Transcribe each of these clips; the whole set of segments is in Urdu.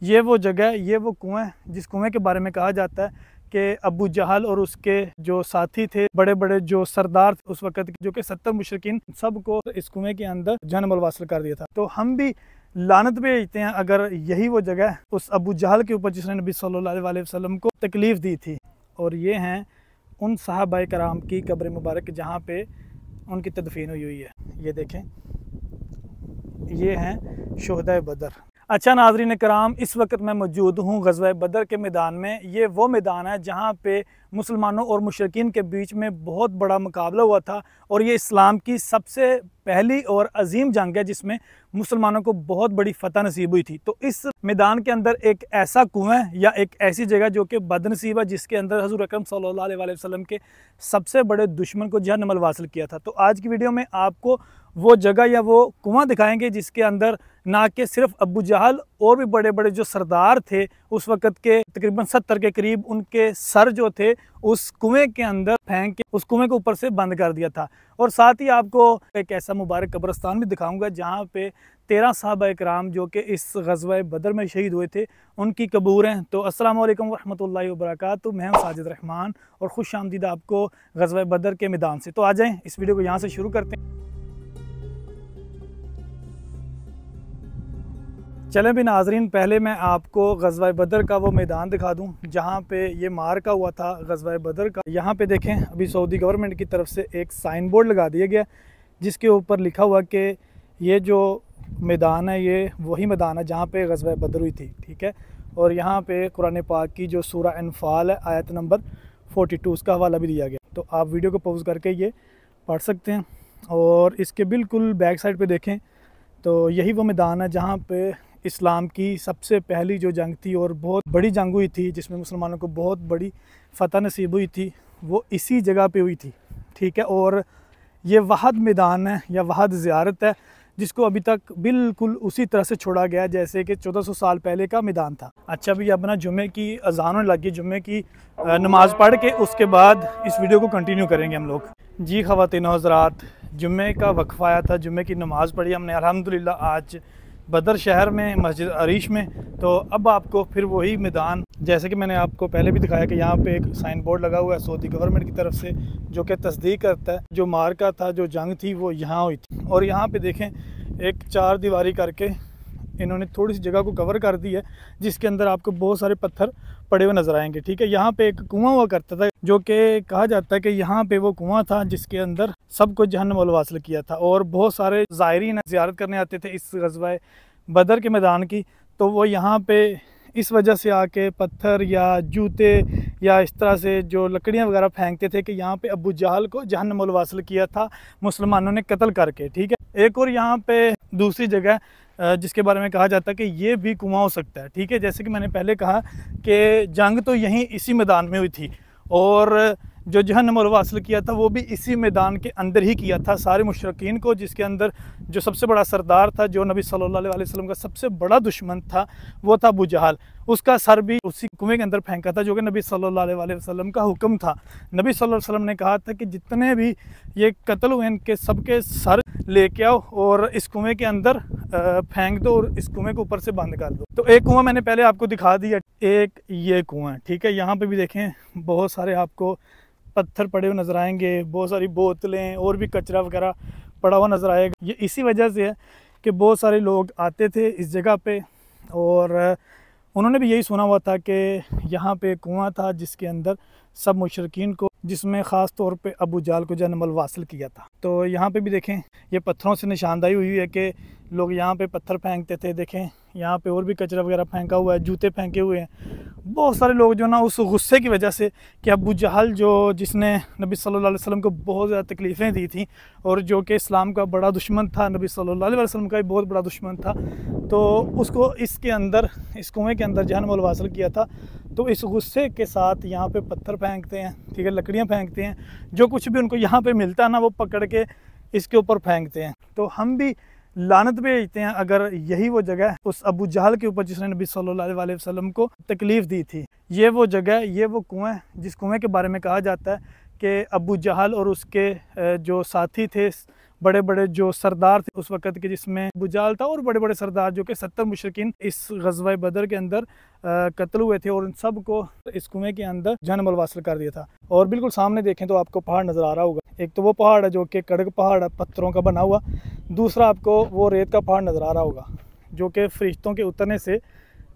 یہ وہ جگہ ہے، یہ وہ کنویں جس کنویں کے بارے میں کہا جاتا ہے کہ ابو جہل اور اس کے جو ساتھی تھے، بڑے بڑے جو سردار اس وقت جو کہ ستر مشرقین سب کو اس کنویں کے اندر جنم الواصل کر دیا تھا۔ تو ہم بھی لانت بھیجتے ہیں، اگر یہی وہ جگہ ہے، اس ابو جہل کے اوپر جس نے نبی صلی اللہ علیہ وسلم کو تکلیف دی تھی۔ اور یہ ہیں ان صحابہ کرام کی قبر مبارک جہاں پہ ان کی تدفین ہوئی ہوئی ہے۔ یہ دیکھیں، یہ ہیں شہدہ بدر۔ اچھا ناظرین کرام، اس وقت میں موجود ہوں غزوہ بدر کے میدان میں۔ یہ وہ میدان ہے جہاں پہ مسلمانوں اور مشرقین کے بیچ میں بہت بڑا مقابلہ ہوا تھا اور یہ اسلام کی سب سے پہلی اور عظیم جنگ ہے جس میں مسلمانوں کو بہت بڑی فتح نصیب ہوئی تھی۔ تو اس میدان کے اندر ایک ایسا کنویں یا ایک ایسی جگہ جو کہ بد نصیب ہے، جس کے اندر حضور اکرم صلی اللہ علیہ وسلم کے سب سے بڑے دشمن کو جہنم الواصل کیا تھا۔ تو آج کی ویڈیو میں آپ کو وہ جگہ یا وہ کنواں دکھائیں گے جس کے اندر نہ کہ صرف ابو جہل اور بھی بڑے بڑے جو سردار تھے اس وقت کے تقریباً ستر کے قریب ان کے سر جو تھے اس کنویں کے اندر پھینک کے اس کنویں کے اوپر سے بند کر دیا تھا۔ اور ساتھ ہی آپ کو ایک ایسا مبارک قبرستان بھی دکھاؤں گا جہاں پہ تیرہ صحابہ اکرام جو کہ اس غزوہ بدر میں شہید ہوئے تھے، ان کی قبور ہیں تو السلام علیکم ورحمۃ اللہ وبرکاتہ۔ میں ہوں ساجد رحمان اور خوش آمدید آپ کو غزوہ بدر کے میدان سے۔ تو آ جائیں، اس ویڈیو کو یہاں سے شروع کرتے ہیں۔ چلیں بھی ناظرین، پہلے میں آپ کو غزوہ بدر کا وہ میدان دکھا دوں، جہاں پہ یہ مارکا ہوا تھا غزوہ بدر کا۔ یہاں پہ دیکھیں، ابھی سعودی گورنمنٹ کی طرف سے ایک سائن بورڈ لگا دیا گیا، جس کے اوپر لکھا ہوا کہ یہ جو میدان ہے، یہ وہی میدان ہے جہاں پہ غزوہ بدر ہوئی تھی، ٹھیک ہے؟ اور یہاں پہ قرآن پاک کی جو سورہ انفال ہے، آیت نمبر فورٹی ٹو اس کا حوالہ بھی دیا گیا۔ تو آپ ویڈیو کو پوز کر کے یہ پڑھ سکتے ہیں۔ اور اس کے بالکل بیک سائڈ پہ دیکھیں تو یہی وہ میدان ہے جہاں پہ اسلام کی سب سے پہلی جو جنگ تھی اور بہت بڑی جنگ ہوئی تھی، جس میں مسلمانوں کو بہت بڑی فتح نصیب ہوئی تھی، وہ اسی جگہ پہ ہوئی تھی، ٹھیک ہے؟ اور یہ وحد میدان ہے، یا وحد زیارت ہے، جس کو ابھی تک بالکل اسی طرح سے چھوڑا گیا جیسے کہ چودہ سو سال پہلے کا میدان تھا۔ اچھا بھی اپنا جمعے کی اذان لگی، جمعے کی نماز پڑھ کے اس کے بعد اس ویڈیو کو کنٹینیو کریں گے ہم لوگ۔ جی خواتین حضرات، جمعے کا وقفہ آیا تھا، جمعے کی نماز پڑھی ہم نے، الحمدللہ، آج بدر شہر میں، مسجد عریش میں۔ تو اب آپ کو پھر وہی میدان، جیسے کہ میں نے آپ کو پہلے بھی دکھایا کہ یہاں پہ ایک سائن بورڈ لگا ہوا ہے سعودی گورنمنٹ کی طرف سے، جو کہ تصدیق کرتا ہے، جو مارکا تھا، جو جنگ تھی، وہ یہاں ہوئی تھی۔ اور یہاں پہ دیکھیں، ایک چار دیواری کر کے انہوں نے تھوڑی سی جگہ کو کور کر دی ہے، جس کے اندر آپ کو بہت سارے پتھر پڑے ہوئے نظر آئیں گے، ٹھیک ہے؟ یہاں پہ ایک کنواں ہوا کرتا تھا، جو کہ کہا جاتا ہے کہ یہاں پہ وہ کنواں تھا جس کے اندر سب کو جہنم الواصل کیا تھا، اور بہت سارے زائرین زیارت کرنے آتے تھے اس غزوہ بدر کے میدان کی۔ تو وہ یہاں پہ اس وجہ سے آ کے پتھر یا جوتے یا اس طرح سے جو لکڑیاں وغیرہ پھینکتے تھے کہ یہاں پہ ابو جہل کو جہنم الواصل کیا تھا، مسلمانوں نے قتل کر کے، ٹھیک ہے؟ ایک اور یہاں پہ دوسری جگہ جس کے بارے میں کہا جاتا ہے کہ یہ بھی کنواں ہو سکتا ہے، ٹھیک ہے؟ جیسے کہ میں نے پہلے کہا کہ جنگ تو یہیں اسی میدان میں ہوئی تھی، اور جو جہنم الواصل کیا تھا وہ بھی اسی میدان کے اندر ہی کیا تھا، سارے مشرقین کو، جس کے اندر جو سب سے بڑا سردار تھا، جو نبی صلی اللہ علیہ وسلم کا سب سے بڑا دشمن تھا، وہ تھا ابو جہل۔ اس کا سر بھی اسی کنویں کے اندر پھینکا تھا جو کہ نبی صلی اللہ علیہ وسلم کا حکم تھا۔ نبی صلی اللہ علیہ وسلم نے کہا تھا کہ جتنے بھی یہ قتل ہوئے ان کے سب کے سر لے کے آؤ اور اس کنویں کے اندر پھینک دو اور اس کنویں کو اوپر سے بند کر دو۔ تو ایک کنواں میں نے پہلے آپ کو دکھا دیا۔ ایک یہ کنواں، ٹھیک ہے؟ یہاں پہ بھی دیکھیں، بہت سارے آپ کو پتھر پڑے ہوئے نظر آئیں گے، بہت ساری بوتلیں، اور بھی کچرا وغیرہ پڑا ہوا نظر آئے گا۔ یہ اسی وجہ سے ہے کہ بہت سارے لوگ آتے تھے اس جگہ پہ اور انہوں نے بھی یہی سنا ہوا تھا کہ یہاں پہ کنواں تھا جس کے اندر سب مشرقین کو، جس میں خاص طور پہ ابو جال کو جنم الواصل کیا تھا۔ تو یہاں پہ بھی دیکھیں، یہ پتھروں سے نشاندہی ہوئی ہے کہ لوگ یہاں پہ پتھر پھینکتے تھے۔ دیکھیں، یہاں پہ اور بھی کچرا وغیرہ پھینکا ہوا ہے، جوتے پھینکے ہوئے ہیں۔ بہت سارے لوگ جو نا اس غصے کی وجہ سے کہ ابو جہل جو، جس نے نبی صلی اللہ علیہ وسلم کو بہت زیادہ تکلیفیں دی تھیں اور جو کہ اسلام کا بڑا دشمن تھا، نبی صلی اللہ علیہ وسلم کا بھی بہت بڑا دشمن تھا تو اس کو اس کے اندر، اس کنویں کے اندر جہنم الواصل کیا تھا۔ تو اس غصے کے ساتھ یہاں پہ پتھر پھینکتے ہیں، ٹھیک ہے، لکڑیاں پھینکتے ہیں۔ جو کچھ بھی ان کو یہاں پہ ملتا ہے نا، وہ پکڑ کے اس کے اوپر پھینکتے ہیں۔ تو ہم بھی لانت بھیجتے ہیں، اگر یہی وہ جگہ ہے، اس ابو جہل کے اوپر جس نے نبی صلی اللہ علیہ وسلم کو تکلیف دی تھی۔ یہ وہ جگہ ہے، یہ وہ کنویں جس کنویں کے بارے میں کہا جاتا ہے کہ ابو جہل اور اس کے جو ساتھی تھے بڑے بڑے جو سردار تھے اس وقت کے جس میں بجال تھا اور بڑے بڑے سردار جو کہ ستر مشرقین اس غزوہ بدر کے اندر قتل ہوئے تھے اور ان سب کو اس کنویں کے اندر جن ملواصل کر دیا تھا۔ اور بالکل سامنے دیکھیں تو آپ کو پہاڑ نظر آ رہا ہوگا۔ ایک تو وہ پہاڑ ہے جو کہ کڑک پہاڑ ہے، پتھروں کا بنا ہوا۔ دوسرا آپ کو وہ ریت کا پہاڑ نظر آ رہا ہوگا، جو کہ فرشتوں کے اترنے سے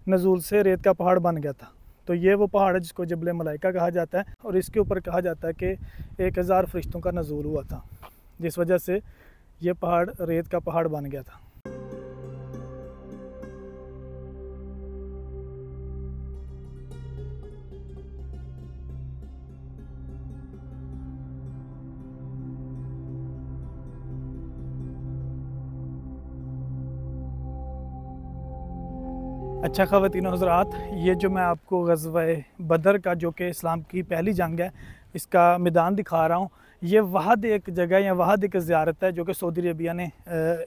نزول سے ریت کا پہاڑ بن گیا تھا۔ تو یہ وہ پہاڑ ہے جس کو جبل ملائکہ کہا جاتا ہے اور اس کے اوپر کہا جاتا ہے کہ ایک ہزار فرشتوں کا نزول ہوا تھا۔ جس وجہ سے یہ پہاڑ ریت کا پہاڑ بن گیا تھا۔ اچھا خواتین حضرات، یہ جو میں آپ کو غزوہ بدر کا جو کہ اسلام کی پہلی جنگ ہے، اس کا میدان دکھا رہا ہوں۔ یہ وحد ایک جگہ یا وحد ایک زیارت ہے جو کہ سعودی عربیہ نے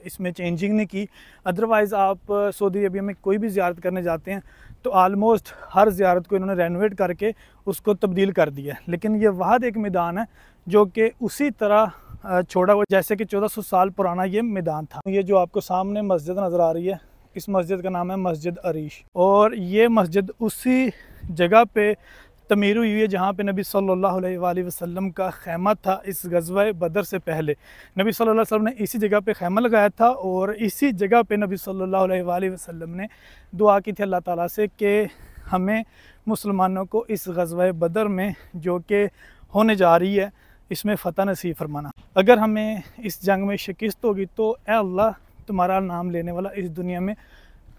اس میں چینجنگ نہیں کی۔ ادروائز آپ سعودی عربیہ میں کوئی بھی زیارت کرنے جاتے ہیں تو آلموسٹ ہر زیارت کو انہوں نے رینویٹ کر کے اس کو تبدیل کر دیا ہے۔ لیکن یہ وحد ایک میدان ہے جو کہ اسی طرح چھوڑا ہوا جیسے کہ چودہ سو سال پرانا یہ میدان تھا۔ یہ جو آپ کو سامنے مسجد نظر آ رہی ہے، اس مسجد کا نام ہے مسجد عریش۔ اور یہ مسجد اسی جگہ پہ تعمیر ہوئی ہے جہاں پہ نبی صلی اللہ علیہ وآلہ وسلم کا خیمہ تھا اس غزوہ بدر سے پہلے۔ نبی صلی اللہ علیہ وسلم نے اسی جگہ پہ خیمہ لگایا تھا اور اسی جگہ پہ نبی صلی اللہ علیہ وآلہ وسلم نے دعا کی تھی اللہ تعالیٰ سے کہ ہمیں مسلمانوں کو اس غزوہ بدر میں جو کہ ہونے جا رہی ہے اس میں فتح نصیب فرمانا۔ اگر ہمیں اس جنگ میں شکست ہوگی تو اے اللہ تمہارا نام لینے والا اس دنیا میں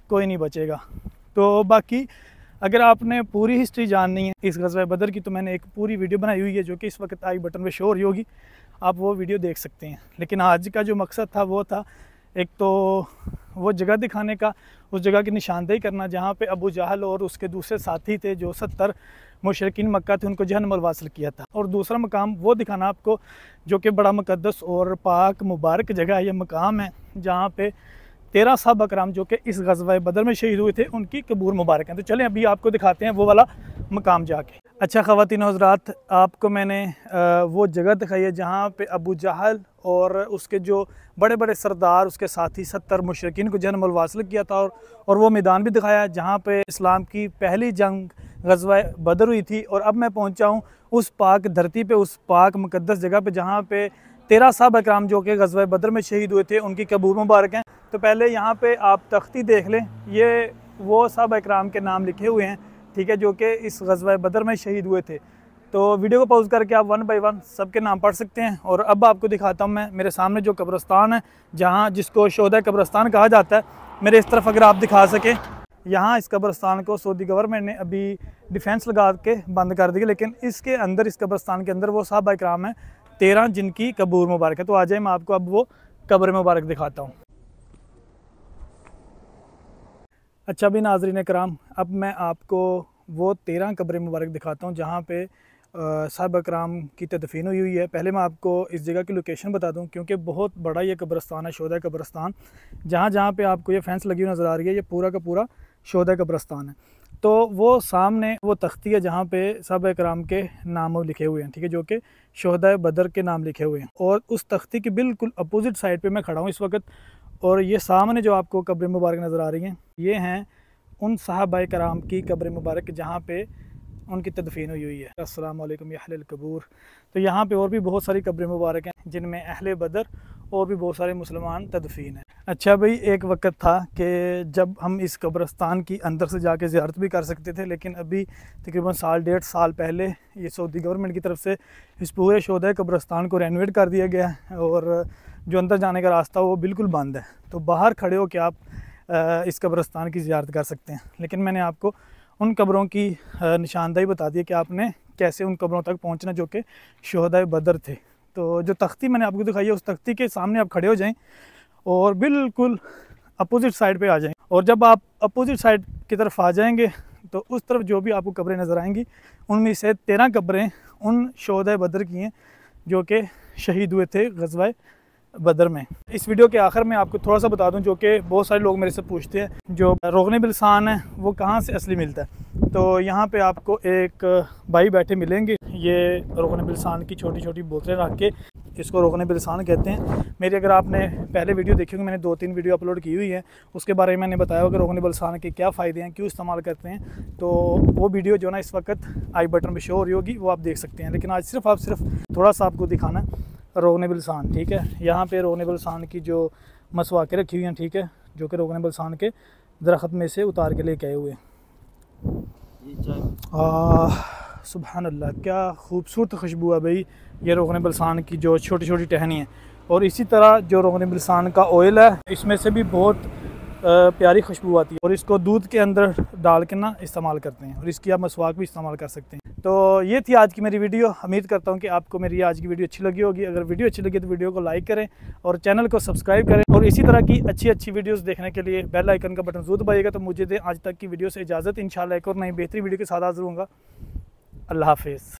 کوئی نہیں بچے گا۔ تو باقی اگر آپ نے پوری ہسٹری جاننی ہے اس غزوہ بدر کی، تو میں نے ایک پوری ویڈیو بنائی ہوئی ہے جو کہ اس وقت آئی بٹن پہ شو ہو رہی ہوگی آپ وہ ویڈیو دیکھ سکتے ہیں۔ لیکن آج کا جو مقصد تھا وہ تھا ایک تو وہ جگہ دکھانے کا، اس جگہ کی نشاندہی کرنا، جہاں پہ ابو جہل اور اس کے دوسرے ساتھی تھے جو ستر مشرقین مکہ تھے، ان کو جہنم الواصل کیا تھا۔ اور دوسرا مقام وہ دکھانا آپ کو، جو کہ بڑا مقدس اور پاک مبارک جگہ ہے، یہ مقام ہے جہاں پہ تیرہ صاحب اکرام جو کہ اس غزوہ بدر میں شہید ہوئے تھے، ان کی قبور مبارک ہیں۔ تو چلیں ابھی آپ کو دکھاتے ہیں وہ والا مقام جا کے۔ اچھا خواتین حضرات، آپ کو میں نے وہ جگہ دکھائی ہے جہاں پہ ابو جہل اور اس کے جو بڑے بڑے سردار، اس کے ساتھی ستر مشرقین کو جنم الواصل کیا تھا، اور اور وہ میدان بھی دکھایا جہاں پہ اسلام کی پہلی جنگ غزوہ بدر ہوئی تھی۔ اور اب میں پہنچا ہوں اس پاک دھرتی پہ، اس پاک مقدس جگہ پہ جہاں پہ تیرہ صاحب اکرام جو کہ غزوہ بدر میں شہید ہوئے تھے، ان کی قبور مبارک ہیں۔ تو پہلے یہاں پہ آپ تختی دیکھ لیں۔ یہ وہ صاحب اکرام کے نام لکھے ہوئے ہیں، ٹھیک ہے، جو کہ اس غزوہ بدر میں شہید ہوئے تھے۔ تو ویڈیو کو پاؤز کر کے آپ ون بائی ون سب کے نام پڑھ سکتے ہیں۔ اور اب آپ کو دکھاتا ہوں میں، میرے سامنے جو قبرستان ہے، جہاں جس کو شہدہ قبرستان کہا جاتا ہے۔ میرے اس طرف اگر آپ دکھا سکیں، یہاں اس قبرستان کو سعودی گورنمنٹ نے ابھی ڈیفینس لگا کے بند کر دیا لیکن اس کے اندر، اس قبرستان کے اندر وہ صحابہ اکرام ہیں، تیرہ جن کی قبور مبارک ہے۔ تو آ جائیں، میں آپ کو اب وہ قبر مبارک دکھاتا ہوں۔ اچھا بھی ناظرین اکرام اب میں آپ کو وہ تیرہ قبر مبارک دکھاتا ہوں جہاں پہ صاحب اکرام کی تدفین ہوئی ہوئی ہے۔ پہلے میں آپ کو اس جگہ کی لوکیشن بتا دوں، کیونکہ بہت بڑا یہ قبرستان ہے، شہدہ قبرستان۔ جہاں جہاں پہ آپ کو یہ فینس لگی ہوئی نظر آ رہی ہے، یہ پورا کا پورا شہدہ قبرستان ہے۔ تو وہ سامنے وہ تختی ہے جہاں پہ صاحب اکرام کے نام لکھے ہوئے ہیں، ٹھیک ہے، جو کہ شہدہ بدر کے نام لکھے ہوئے ہیں۔ اور اس تختی کے بالکل اپوزٹ سائڈ پہ میں کھڑا ہوں۔ اس وقت اور یہ سامنے جو آپ کو قبر مبارک نظر آ رہی ہیں، یہ ہیں ان صحابہ کرام کی قبر مبارک جہاں پہ ان کی تدفین ہوئی ہوئی ہے۔ السلام علیکم اہل القبور۔ تو یہاں پہ اور بھی بہت ساری قبر مبارک ہیں جن میں اہل بدر اور بھی بہت سارے مسلمان تدفین ہیں۔ اچھا بھائی، ایک وقت تھا کہ جب ہم اس قبرستان کی اندر سے جا کے زیارت بھی کر سکتے تھے، لیکن ابھی تقریباً سال ڈیڑھ سال پہلے یہ سعودی گورنمنٹ کی طرف سے اس پورے شعدۂ قبرستان کو رینویٹ کر دیا گیا ہے اور جو اندر جانے کا راستہ وہ بالکل بند ہے۔ تو باہر کھڑے ہو کے آپ اس قبرستان کی زیارت کر سکتے ہیں۔ لیکن میں نے آپ کو ان قبروں کی نشاندہی بتا دی کہ آپ نے کیسے ان قبروں تک پہنچنا، جو کہ شہدۂ بدر تھے۔ تو جو تختی میں نے آپ کو دکھائی ہے، اس تختی کے سامنے آپ کھڑے ہو جائیں اور بالکل اپوزٹ سائڈ پہ آ جائیں۔ اور جب آپ اپوزٹ سائڈ کی طرف آ جائیں گے، تو اس طرف جو بھی آپ کو قبریں نظر آئیں گی، ان میں سے تیرہ قبریں ان شہدۂ بدر کی ہیں، جو کہ شہید ہوئے تھے غزوہ بدر میں۔ اس ویڈیو کے آخر میں آپ کو تھوڑا سا بتا دوں جو کہ بہت سارے لوگ میرے سے پوچھتے ہیں جو روغن بلسان ہے وہ کہاں سے اصلی ملتا ہے۔ تو یہاں پہ آپ کو ایک بھائی بیٹھے ملیں گے۔ یہ روغن بلسان کی چھوٹی چھوٹی بوتلیں رکھ کے اس کو روغن بلسان کہتے ہیں۔ میری اگر آپ نے پہلے ویڈیو دیکھی ہوگی، میں نے دو تین ویڈیو اپلوڈ کی ہوئی ہے اس کے بارے میں میں نے بتایا کہ روغن بلسان کے کیا فائدے ہیں، کیوں استعمال کرتے ہیں۔ تو وہ ویڈیو جو نا، اس وقت آئی بٹن پہ شو ہو رہی ہوگی، وہ آپ دیکھ سکتے ہیں۔ لیکن آج صرف آپ، صرف تھوڑا سا آپ کو دکھانا۔ ہے روغن بلسان ٹھیک ہے؟ یہاں پہ روغن بلسان کی جو مسواقیں رکھی ہوئی ہیں ٹھیک ہے؟ جو کہ روغن بلسان کے درخت میں سے اتار کے لے کے آئے ہوئے سبحان اللہ کیا خوبصورت خوشبو ہے بھائی یہ روغن بلسان کی جو چھوٹی چھوٹی ٹہنی ہیں۔ اور اسی طرح جو روغن بلسان کا آئل ہے اس میں سے بھی بہت پیاری خوشبو آتی ہے۔ اور اس کو دودھ کے اندر ڈال کے نا استعمال کرتے ہیں اور اس کی آپ مسواک بھی استعمال کر سکتے ہیں۔ تو یہ تھی آج کی میری ویڈیو۔ امید کرتا ہوں کہ آپ کو میری آج کی ویڈیو اچھی لگی ہوگی۔ اگر ویڈیو اچھی لگی تو ویڈیو کو لائک کریں اور چینل کو سبسکرائب کریں۔ اور اسی طرح کی اچھی اچھی ویڈیوز دیکھنے کے لیے بیل آئیکن کا بٹن ضرور دبائیے گا تو مجھے دیں۔ آج تک کی ویڈیو سے اجازت۔ انشاءاللہ ایک اور نئی بہتری ویڈیو کے ساتھ حاضر ہوں گا۔ اللہ حافظ۔